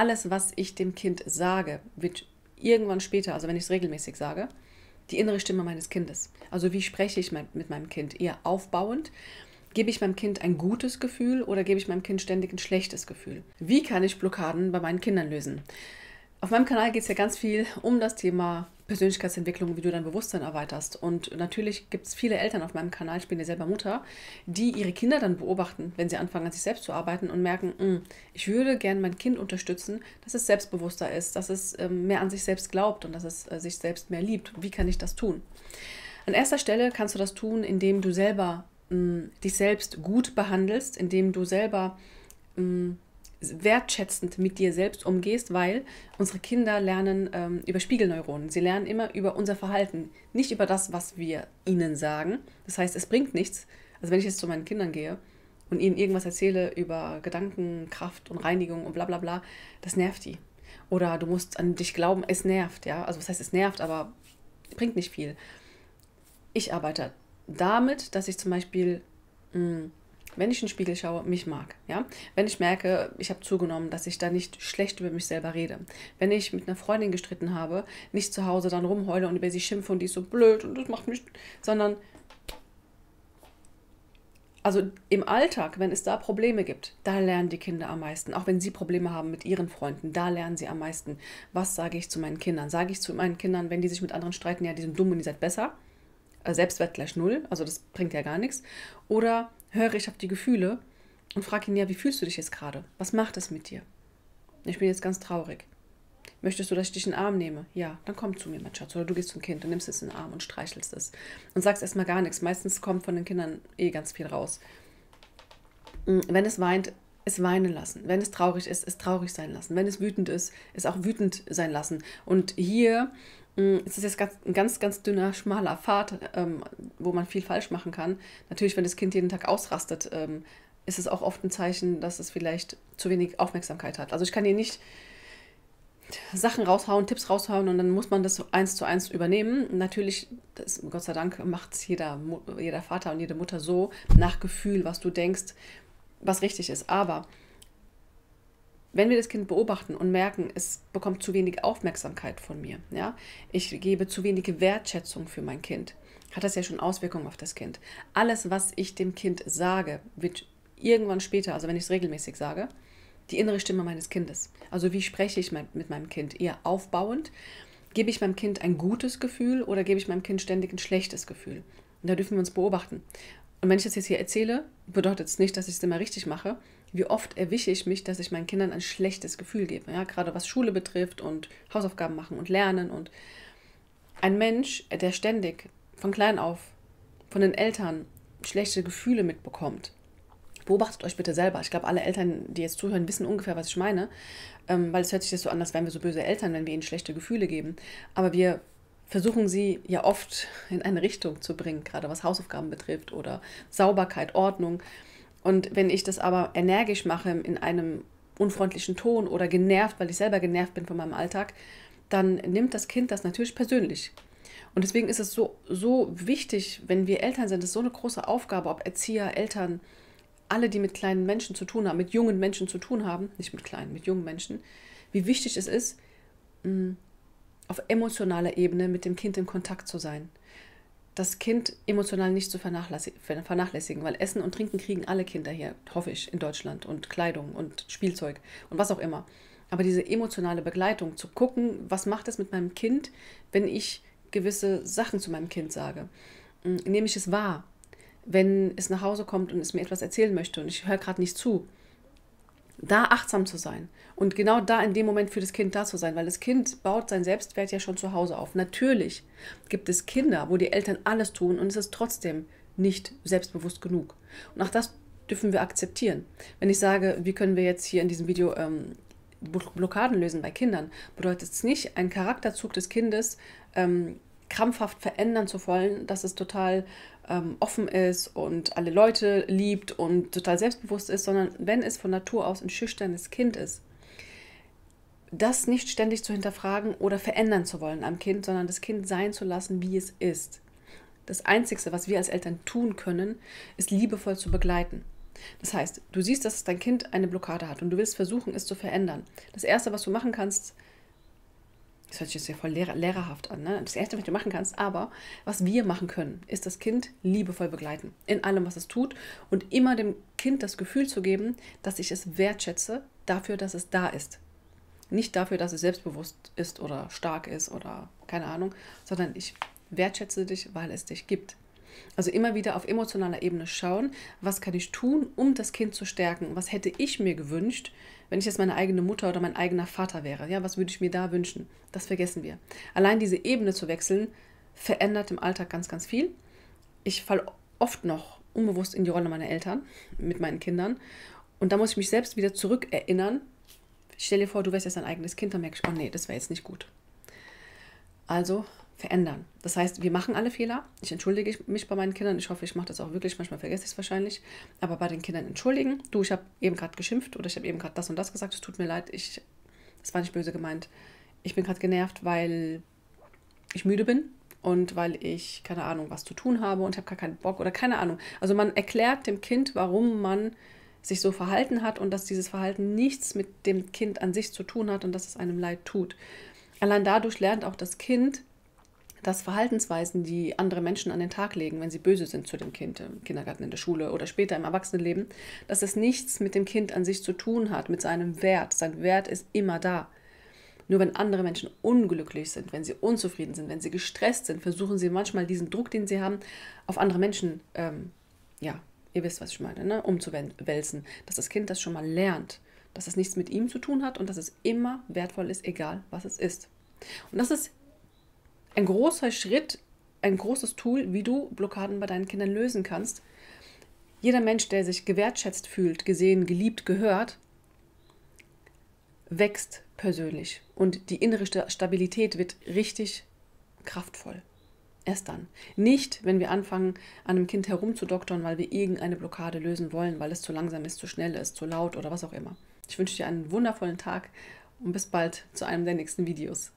alles, was ich dem Kind sage, wird irgendwann später, also wenn ich es regelmäßig sage, die innere Stimme meines Kindes. Also wie spreche ich mit meinem Kind? Eher aufbauend. Gebe ich meinem Kind ein gutes Gefühl oder gebe ich meinem Kind ständig ein schlechtes Gefühl? Wie kann ich Blockaden bei meinen Kindern lösen? Auf meinem Kanal geht es ja ganz viel um das Thema Persönlichkeitsentwicklung, wie du dein Bewusstsein erweiterst. Und natürlich gibt es viele Eltern auf meinem Kanal, ich bin ja selber Mutter, die ihre Kinder dann beobachten, wenn sie anfangen, an sich selbst zu arbeiten und merken, hm, ich würde gerne mein Kind unterstützen, dass es selbstbewusster ist, dass es ähm, mehr an sich selbst glaubt und dass es äh, sich selbst mehr liebt. Wie kann ich das tun? An erster Stelle kannst du das tun, indem du selber mh, hm, dich selbst gut behandelst, indem du selber mh, hm, wertschätzend mit dir selbst umgehst, weil unsere Kinder lernen ähm, über Spiegelneuronen. Sie lernen immer über unser Verhalten, nicht über das, was wir ihnen sagen. Das heißt, es bringt nichts. Also wenn ich jetzt zu meinen Kindern gehe und ihnen irgendwas erzähle über Gedankenkraft und Reinigung und bla bla bla, das nervt die. Oder du musst an dich glauben, es nervt, ja. Also was heißt, es nervt, aber bringt nicht viel. Ich arbeite damit, dass ich zum Beispiel mh, hm, wenn ich in den Spiegel schaue, mich mag. Ja? Wenn ich merke, ich habe zugenommen, dass ich da nicht schlecht über mich selber rede. Wenn ich mit einer Freundin gestritten habe, nicht zu Hause dann rumheule und über sie schimpfe und die ist so blöd und das macht mich, sondern also im Alltag, wenn es da Probleme gibt, da lernen die Kinder am meisten. Auch wenn sie Probleme haben mit ihren Freunden, da lernen sie am meisten. Was sage ich zu meinen Kindern? Sage ich zu meinen Kindern, wenn die sich mit anderen streiten, ja, die sind dumm und ihr seid besser? Äh, Selbstwert gleich null, also das bringt ja gar nichts. Oder höre ich auf die Gefühle und frage ihn ja, wie fühlst du dich jetzt gerade? Was macht es mit dir? Ich bin jetzt ganz traurig. Möchtest du, dass ich dich in den Arm nehme? Ja, dann komm zu mir, mein Schatz. Oder du gehst zum Kind und nimmst es in den Arm und streichelst es. Und sagst erstmal gar nichts. Meistens kommt von den Kindern eh ganz viel raus. Mm, wenn es weint, es weinen lassen. Wenn es traurig ist, es traurig sein lassen. Wenn es wütend ist, es auch wütend sein lassen. Und hier es ist jetzt ganz, ein ganz, ganz dünner, schmaler Pfad, ähm, wo man viel falsch machen kann. Natürlich, wenn das Kind jeden Tag ausrastet, ähm, ist es auch oft ein Zeichen, dass es vielleicht zu wenig Aufmerksamkeit hat. Also ich kann hier nicht Sachen raushauen, Tipps raushauen und dann muss man das eins zu eins übernehmen. Natürlich, das, Gott sei Dank, macht es jeder, jeder Vater und jede Mutter so nach Gefühl, was du denkst, was richtig ist. Aber wenn wir das Kind beobachten und merken, es bekommt zu wenig Aufmerksamkeit von mir, ja, ich gebe zu wenig Wertschätzung für mein Kind, hat das ja schon Auswirkungen auf das Kind. Alles, was ich dem Kind sage, wird irgendwann später, also wenn ich es regelmäßig sage, die innere Stimme meines Kindes. Also wie spreche ich mit meinem Kind? Eher aufbauend. Gebe ich meinem Kind ein gutes Gefühl oder gebe ich meinem Kind ständig ein schlechtes Gefühl? Und da dürfen wir uns beobachten. Und wenn ich das jetzt hier erzähle, bedeutet es nicht, dass ich es immer richtig mache, wie oft erwische ich mich, dass ich meinen Kindern ein schlechtes Gefühl gebe. Ja, gerade was Schule betrifft und Hausaufgaben machen und lernen. Und ein Mensch, der ständig von klein auf von den Eltern schlechte Gefühle mitbekommt, beobachtet euch bitte selber. Ich glaube, alle Eltern, die jetzt zuhören, wissen ungefähr, was ich meine, ähm, weil es hört sich jetzt so an, als wären wir so böse Eltern, wenn wir ihnen schlechte Gefühle geben. Aber wir versuchen sie ja oft in eine Richtung zu bringen, gerade was Hausaufgaben betrifft oder Sauberkeit, Ordnung. Und wenn ich das aber energisch mache in einem unfreundlichen Ton oder genervt, weil ich selber genervt bin von meinem Alltag, dann nimmt das Kind das natürlich persönlich. Und deswegen ist es so, so wichtig, wenn wir Eltern sind, das ist so eine große Aufgabe, ob Erzieher, Eltern, alle, die mit kleinen Menschen zu tun haben, mit jungen Menschen zu tun haben, nicht mit kleinen, mit jungen Menschen, wie wichtig es ist, auf emotionaler Ebene mit dem Kind in Kontakt zu sein das Kind emotional nicht zu vernachlässigen, weil Essen und Trinken kriegen alle Kinder hier, hoffe ich, in Deutschland und Kleidung und Spielzeug und was auch immer. Aber diese emotionale Begleitung, zu gucken, was macht es mit meinem Kind, wenn ich gewisse Sachen zu meinem Kind sage. Hm, nehme ich es wahr, wenn es nach Hause kommt und es mir etwas erzählen möchte und ich höre gerade nicht zu, da achtsam zu sein und genau da in dem Moment für das Kind da zu sein, weil das Kind baut sein Selbstwert ja schon zu Hause auf. Natürlich gibt es Kinder, wo die Eltern alles tun und es ist trotzdem nicht selbstbewusst genug. Und auch das dürfen wir akzeptieren. Wenn ich sage, wie können wir jetzt hier in diesem Video ähm, Blockaden lösen bei Kindern, bedeutet es nicht, einen Charakterzug des Kindes ähm, krampfhaft verändern zu wollen, dass es total ähm, offen ist und alle Leute liebt und total selbstbewusst ist, sondern wenn es von Natur aus ein schüchternes Kind ist, das nicht ständig zu hinterfragen oder verändern zu wollen am Kind, sondern das Kind sein zu lassen, wie es ist. Das Einzige, was wir als Eltern tun können, ist liebevoll zu begleiten. Das heißt, du siehst, dass dein Kind eine Blockade hat und du willst versuchen, es zu verändern. Das Erste, was du machen kannst, das hört sich jetzt ja voll lehrer, lehrerhaft an, ne? das Erste, was du machen kannst, aber was wir machen können, ist das Kind liebevoll begleiten in allem, was es tut und immer dem Kind das Gefühl zu geben, dass ich es wertschätze dafür, dass es da ist. Nicht dafür, dass es selbstbewusst ist oder stark ist oder keine Ahnung, sondern ich wertschätze dich, weil es dich gibt. Also immer wieder auf emotionaler Ebene schauen, was kann ich tun, um das Kind zu stärken? Was hätte ich mir gewünscht, wenn ich jetzt meine eigene Mutter oder mein eigener Vater wäre? Ja, was würde ich mir da wünschen? Das vergessen wir. Allein diese Ebene zu wechseln, verändert im Alltag ganz, ganz viel. Ich falle oft noch unbewusst in die Rolle meiner Eltern mit meinen Kindern. Und da muss ich mich selbst wieder zurückerinnern. Stell dir vor, du wärst jetzt dein eigenes Kind, dann merkst du, oh nee, das wäre jetzt nicht gut. Also verändern. Das heißt, wir machen alle Fehler. Ich entschuldige mich bei meinen Kindern. Ich hoffe, ich mache das auch wirklich. Manchmal vergesse ich es wahrscheinlich. Aber bei den Kindern entschuldigen. Du, ich habe eben gerade geschimpft oder ich habe eben gerade das und das gesagt. Es tut mir leid. Ich, das war nicht böse gemeint. Ich bin gerade genervt, weil ich müde bin und weil ich keine Ahnung, was zu tun habe und habe gar keinen Bock oder keine Ahnung. Also man erklärt dem Kind, warum man sich so verhalten hat und dass dieses Verhalten nichts mit dem Kind an sich zu tun hat und dass es einem leid tut. Allein dadurch lernt auch das Kind, dass Verhaltensweisen, die andere Menschen an den Tag legen, wenn sie böse sind zu dem Kind, im Kindergarten, in der Schule oder später im Erwachsenenleben, dass es nichts mit dem Kind an sich zu tun hat, mit seinem Wert. Sein Wert ist immer da. Nur wenn andere Menschen unglücklich sind, wenn sie unzufrieden sind, wenn sie gestresst sind, versuchen sie manchmal diesen Druck, den sie haben, auf andere Menschen, ähm, ja, ihr wisst, was ich meine, ne, umzuwälzen. Dass das Kind das schon mal lernt, dass es nichts mit ihm zu tun hat und dass es immer wertvoll ist, egal was es ist. Und das ist ein großer Schritt, ein großes Tool, wie du Blockaden bei deinen Kindern lösen kannst. Jeder Mensch, der sich gewertschätzt fühlt, gesehen, geliebt, gehört, wächst persönlich und die innere Stabilität wird richtig kraftvoll. Erst dann. Nicht, wenn wir anfangen, an einem Kind herumzudoktern, weil wir irgendeine Blockade lösen wollen, weil es zu langsam ist, zu schnell ist, zu laut oder was auch immer. Ich wünsche dir einen wundervollen Tag und bis bald zu einem der nächsten Videos.